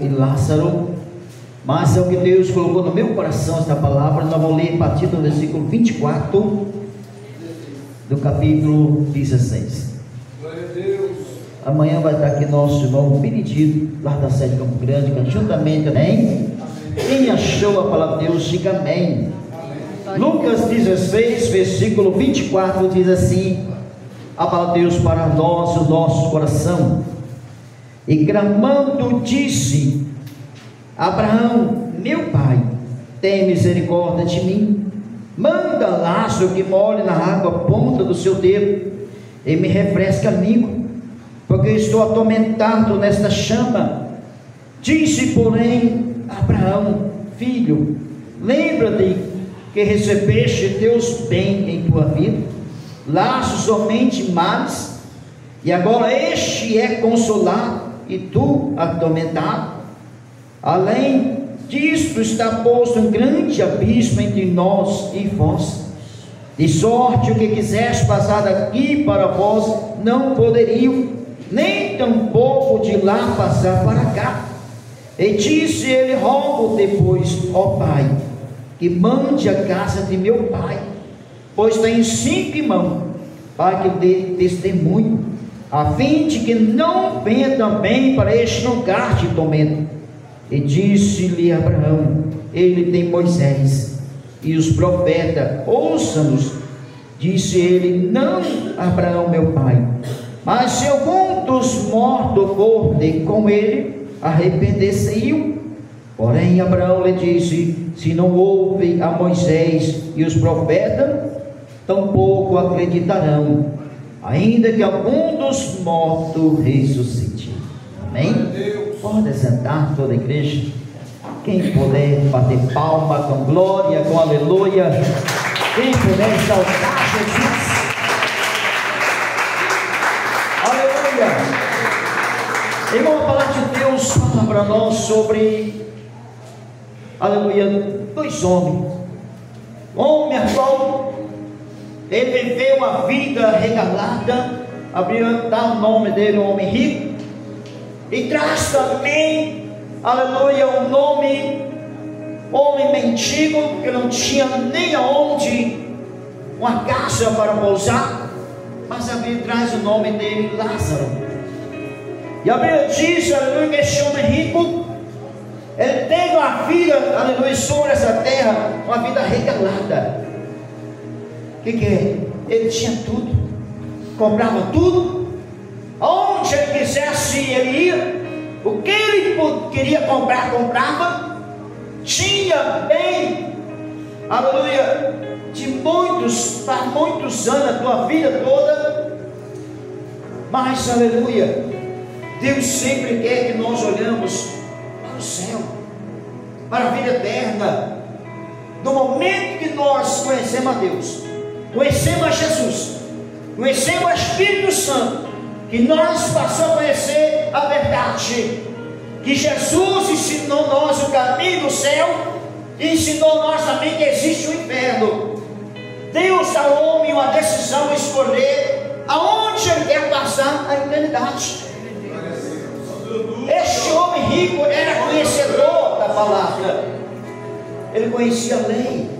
e Lázaro, mas é o que Deus colocou no meu coração esta palavra. Nós vamos ler a partir do versículo 24 do capítulo 16. Glória a Deus. Amanhã vai estar aqui nosso irmão Benedito, lá da sede de Campo Grande, juntamente, amém? Quem achou a palavra de Deus, diga amém. Lucas 16, versículo 24 diz assim: A palavra de Deus para nós, o nosso coração. E clamando disse: Abraão, meu pai, tem misericórdia de mim. Manda Lázaro que molhe na água a ponta do seu dedo e me refresca a língua, porque estou atormentado nesta chama. Disse, porém, Abraão, filho, lembra-te que recebeste Deus bem em tua vida, Lázaro somente males, e agora este é consolado e tu atormentado. Além disto está posto um grande abismo entre nós e vós. De sorte o que quiseste passar daqui para vós não poderiam, nem tampouco de lá passar para cá. E disse ele: Rogo depois, ó Pai, que mande a casa de meu pai, pois tem cinco irmãos, para que dê testemunho, a fim de que não venha também para este lugar de tormento. E disse-lhe Abraão: Ele tem Moisés e os profetas, ouça-nos. Disse ele: Não, Abraão, meu pai, mas se algum dos mortos for de com ele, arrepender-se-iam. Porém, Abraão lhe disse: Se não houve a Moisés e os profetas, tampouco acreditarão, ainda que algum dos mortos ressuscite. Amém? Pode sentar toda a igreja. Quem puder bater palma com glória, com aleluia. Quem puder exaltar Jesus. Aleluia. Irmão, a palavra de Deus fala para nós sobre, aleluia, dois homens. Homem a qual ele viveu uma vida regalada, abriu dá o nome dele, um homem rico, e traz também, aleluia, um nome, homem mendigo, que não tinha nem aonde, uma casa para pousar, mas a Bíblia traz o nome dele, Lázaro. E a Bíblia diz, aleluia, que esse homem rico, ele teve uma vida, aleluia, sobre essa terra, uma vida regalada. Que, que é? Ele tinha tudo, comprava tudo, aonde ele quisesse ele ia, o que ele queria comprar, comprava, tinha bem, aleluia, de muitos, para muitos anos, a tua vida toda, mas aleluia, Deus sempre quer que nós olhamos para o céu, para a vida eterna. No momento que nós conhecemos a Deus, conhecemos a Jesus, conhecemos o Espírito Santo, que nós passamos a conhecer a verdade, que Jesus ensinou nós o caminho do céu, e ensinou nós também que existe o inferno. Deus ao homem uma decisão escolher aonde ele quer passar a eternidade. Este homem rico era conhecedor da palavra. Ele conhecia a lei.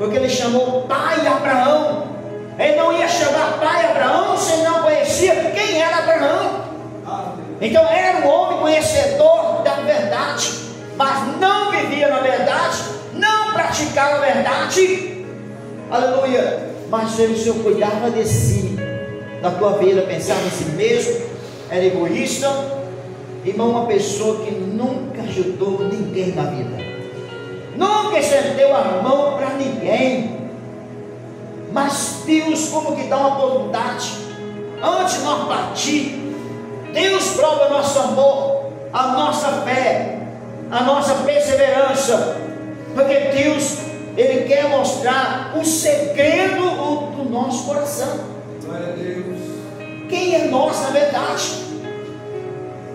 Porque ele chamou pai Abraão. Ele não ia chamar pai Abraão se não conhecia quem era Abraão. Então era um homem conhecedor da verdade, mas não vivia na verdade, não praticava a verdade. Aleluia. Mas ele só cuidava de si, da tua vida, pensava em si mesmo, era egoísta, Irmão, uma pessoa que nunca ajudou ninguém na vida, nunca estendeu a mão para ninguém, mas Deus, como que dá uma oportunidade, antes de nós partir, Deus prova nosso amor, a nossa fé, a nossa perseverança, porque Deus, Ele quer mostrar o segredo do nosso coração. Glória a Deus. Quem é nós na verdade?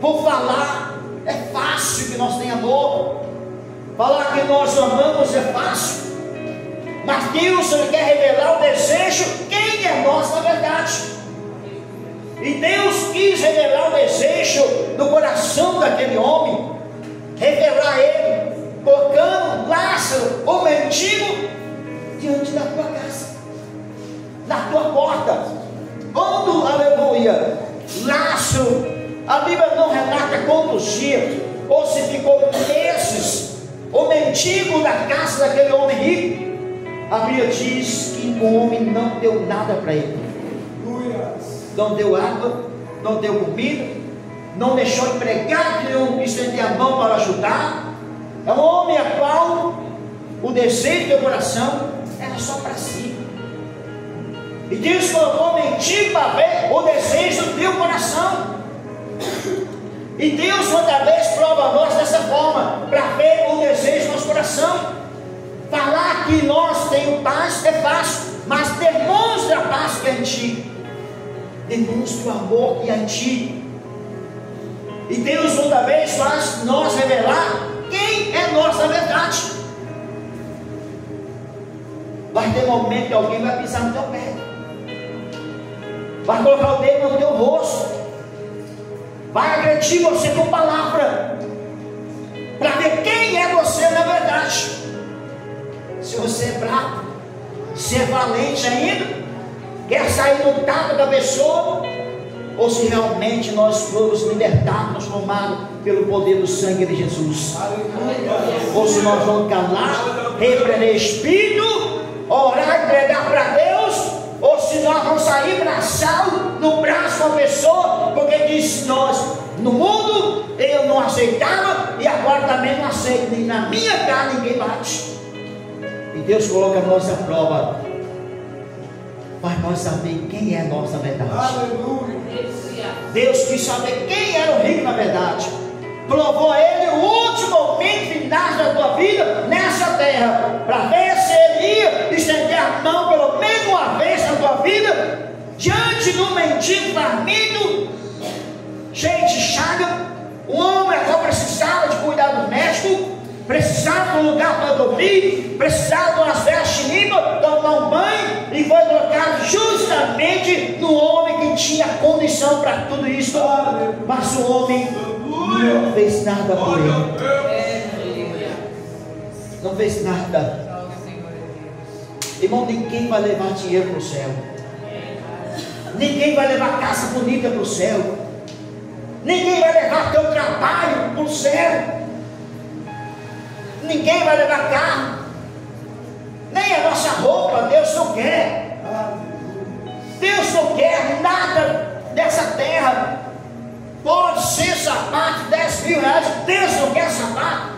Por falar é fácil que nós tenhamos amor. Falar que nós amamos é fácil. Mas Deus ele quer revelar o desejo, quem é nós na verdade. E Deus quis revelar o desejo do coração daquele homem, revelar ele, colocando Lázaro, o mendigo, diante da tua casa, na tua porta. Quando, aleluia, Lázaro, a Bíblia não relata quantos dias, ou se ficou meses, o mendigo da casa daquele homem rico, a Bíblia diz que o homem não deu nada para ele não deu água, não deu comida, não deixou empregado nenhum estender a mão para ajudar. É um homem a qual o desejo do coração era só para si. E Deus colocou mentir para ver o desejo E Deus outra vez prova nós dessa forma, para ver o desejo do nosso coração. Falar que nós temos paz é fácil, mas demonstra a paz que é em ti demonstra o amor que é a ti. E Deus outra vez faz nós revelar quem é nós na verdade. Vai ter momento que alguém vai pisar no teu pé. Vai colocar o dedo no teu rosto. Vai agredir você com palavra. Para ver quem é você na verdade. Se você é bravo, se é valente ainda, quer sair no tapa da pessoa, ou se realmente nós fomos libertados, transformados pelo poder do sangue de Jesus. Ou se nós vamos calar, repreender espírito, orar, entregar para Deus, ou se nós vamos sair braçado no braço da pessoa, porque diz nós, no mundo eu não aceitava e agora também não aceito, nem na minha casa ninguém bate. E Deus coloca a nossa prova mas nós saber quem é a nossa verdade. Aleluia. Deus quis saber quem era o rico na verdade. Provou a ele o último momento final da tua vida nessa terra, para ver se ele ia estender a mão pelo menos uma vez na tua vida, diante do mendigo faminto, cheio de chaga, um homem que precisava de cuidar do médico, precisava de um lugar para dormir, precisava de umas vestes limpas, tomar um banho, e foi colocado justamente no homem que tinha condição para tudo isso. Mas o homem não fez nada por ele. Não fez nada. Irmão, ninguém vai levar dinheiro para o céu. Ninguém vai levar casa bonita para o céu. Ninguém vai levar teu trabalho para o céu. Ninguém vai levar carro. Nem a nossa roupa, Deus não quer. Deus não quer nada dessa terra. Pode ser sapato de 10 mil reais, Deus não quer sapato.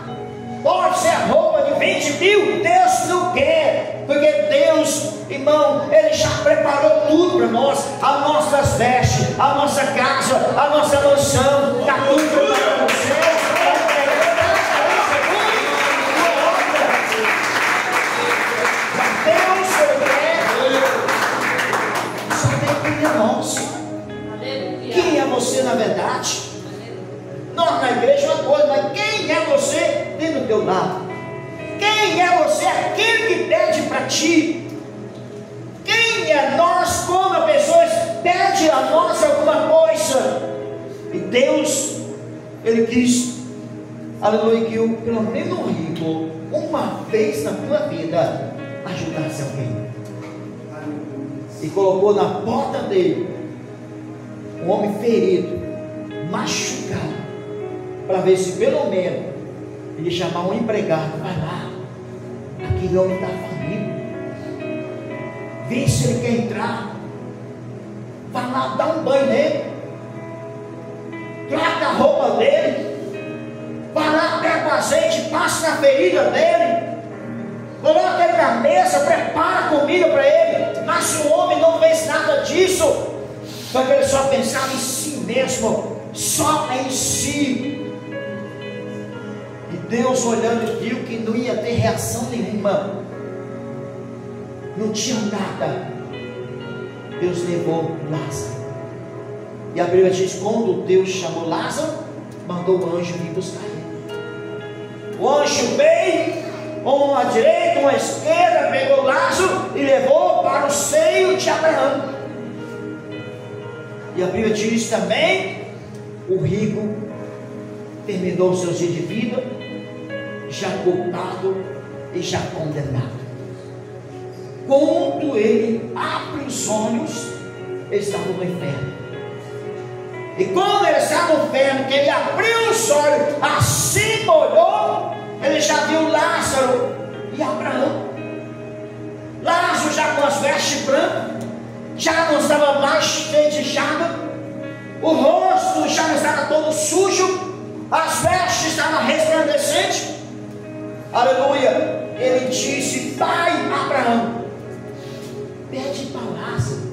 Pode ser roupa de 20 mil, Deus não quer. Porque irmão, Ele já preparou tudo para nós: as nossas vestes, a nossa casa, a nossa mansão, está tudo no céu. Pede a nós alguma coisa? E Deus, Ele quis, aleluia, que eu, pelo menos rico, uma vez na tua vida, ajudasse alguém. E colocou na porta dele um homem ferido, machucado, para ver se pelo menos ele chamar um empregado, vai lá, aquele homem está falido, vê se ele quer entrar, vai lá, dá um banho nele, troca a roupa dele, vai lá, pega o azeite, passa na ferida dele, coloca ele na mesa, prepara a comida para ele, mas o homem não fez nada disso, porque ele só pensava em si mesmo, só em si. E Deus olhando viu que não ia ter reação nenhuma, não tinha nada. Deus levou Lázaro. E a Bíblia diz: quando Deus chamou Lázaro, mandou o anjo vir buscar ele. O anjo veio, uma à direita, uma esquerda, pegou Lázaro e levou para o seio de Abraão. E a Bíblia diz também: o rico terminou seus dias de vida, já culpado e já condenado. Quando ele abre os olhos, ele estava no inferno. E quando ele estava no inferno, que ele abriu os olhos, assim olhou, ele já viu Lázaro e Abraão. Lázaro já com as vestes brancas, já não estava mais chaga, o rosto já não estava todo sujo, as vestes estavam resplandecentes. Aleluia. Ele disse: Pai Abraão, pede para Lázaro